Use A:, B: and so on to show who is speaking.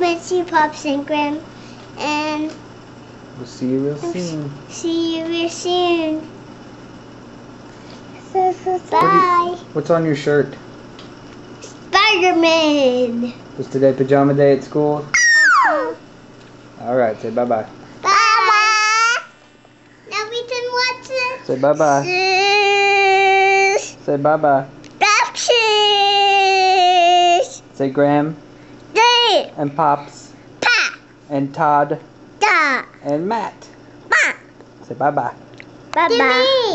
A: miss you, Pops and Grim. And
B: We'll see you real soon.
A: see you real soon. Bye.
B: What's on your shirt?
A: Spider-Man.
B: Was today pajama day at school? Uh-huh. All right, say bye bye.
A: Bye-bye. Now we can watch it.
B: Say bye bye. Say bye bye.
A: Raptures.
B: Say Graham And Pops
A: Pa.
B: and Todd
A: Da.
B: and Matt.
A: Ma.
B: Say bye bye.
A: Bye-bye.